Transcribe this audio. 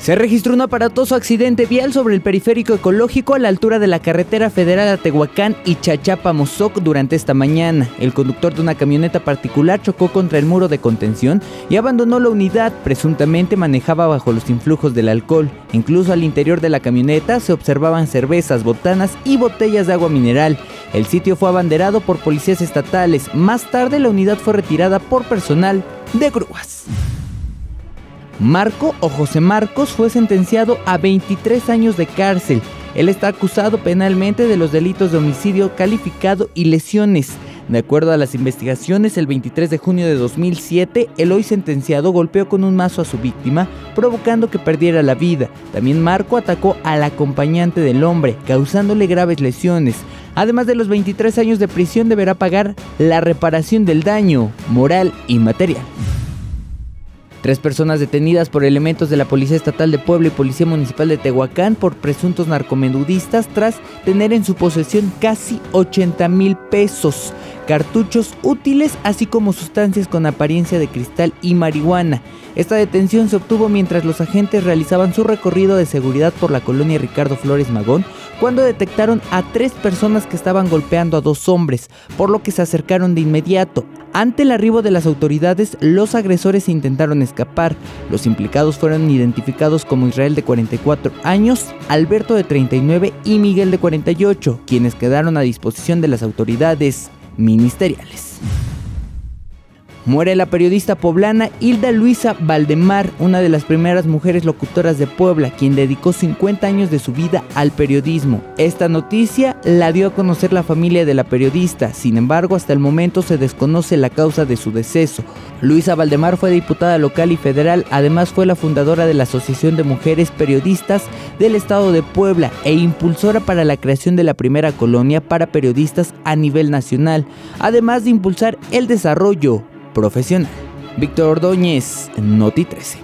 Se registró un aparatoso accidente vial sobre el periférico ecológico a la altura de la carretera federal a Tehuacán y Chachapa-Mozoc durante esta mañana. El conductor de una camioneta particular chocó contra el muro de contención y abandonó la unidad, presuntamente manejaba bajo los influjos del alcohol. Incluso al interior de la camioneta se observaban cervezas, botanas y botellas de agua mineral. El sitio fue abanderado por policías estatales. Más tarde la unidad fue retirada por personal de grúas. Marco o José Marcos fue sentenciado a 23 años de cárcel. Él está acusado penalmente de los delitos de homicidio calificado y lesiones. De acuerdo a las investigaciones, el 23 de junio de 2007, el hoy sentenciado golpeó con un mazo a su víctima, provocando que perdiera la vida. También Marco atacó al acompañante del hombre, causándole graves lesiones. Además de los 23 años de prisión, deberá pagar la reparación del daño moral y material. Tres personas detenidas por elementos de la Policía Estatal de Puebla y Policía Municipal de Tehuacán por presuntos narcomenudistas tras tener en su posesión casi 80 mil pesos, cartuchos útiles así como sustancias con apariencia de cristal y marihuana. Esta detención se obtuvo mientras los agentes realizaban su recorrido de seguridad por la colonia Ricardo Flores Magón cuando detectaron a tres personas que estaban golpeando a dos hombres, por lo que se acercaron de inmediato. Ante el arribo de las autoridades, los agresores intentaron escapar. Los implicados fueron identificados como Israel de 44 años, Alberto de 39 y Miguel de 48, quienes quedaron a disposición de las autoridades ministeriales. Muere la periodista poblana Hilda Luisa Valdemar, una de las primeras mujeres locutoras de Puebla, quien dedicó 50 años de su vida al periodismo. Esta noticia la dio a conocer la familia de la periodista, sin embargo hasta el momento se desconoce la causa de su deceso. Luisa Valdemar fue diputada local y federal, además fue la fundadora de la Asociación de Mujeres Periodistas del Estado de Puebla e impulsora para la creación de la primera colonia para periodistas a nivel nacional, además de impulsar el desarrollo profesional. Víctor Ordóñez, Noti 13.